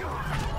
Go!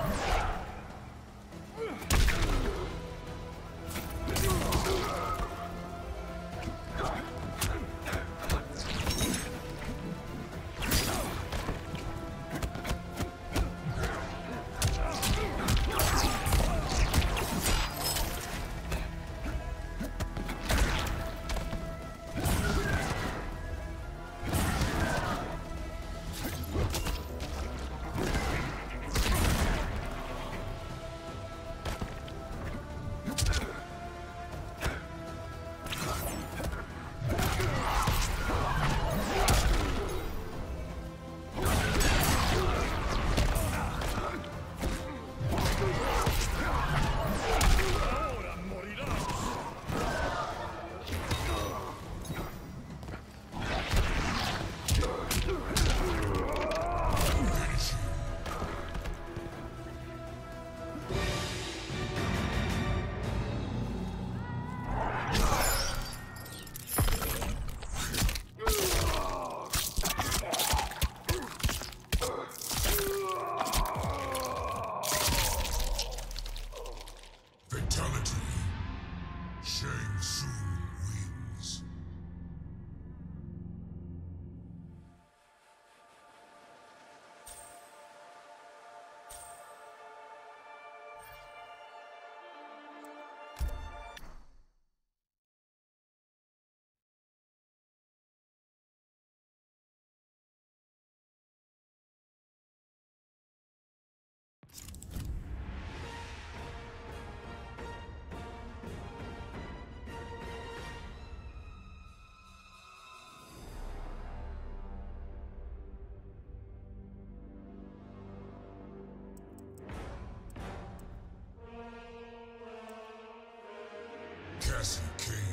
Assassin King.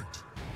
night.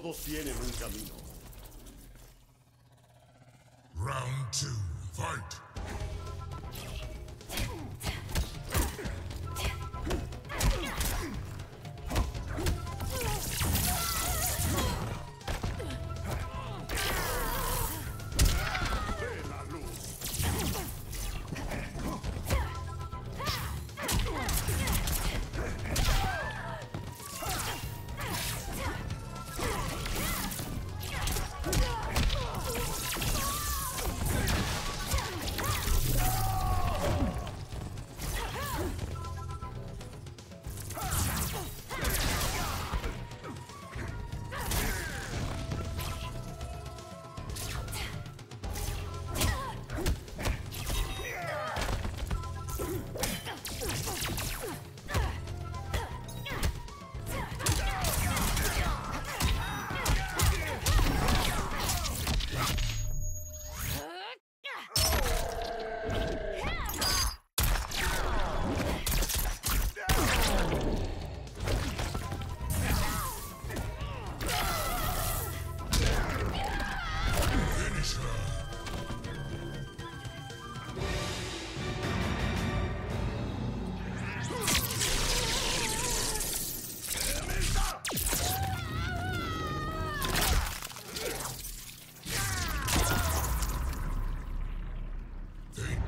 Todos tienen un camino.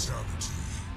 Fatality.